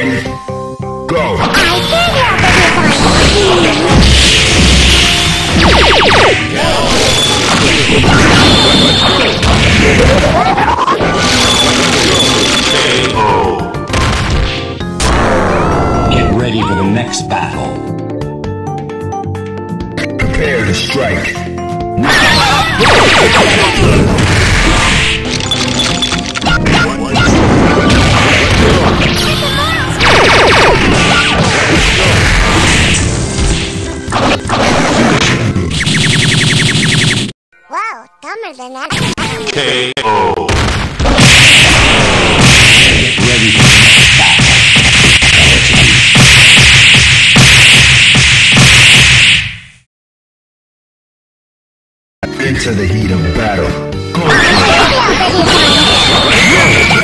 Ready? Go. Get ready for the next battle. Prepare to strike. dumber than that. KO. Ready for Into the heat of battle. Go.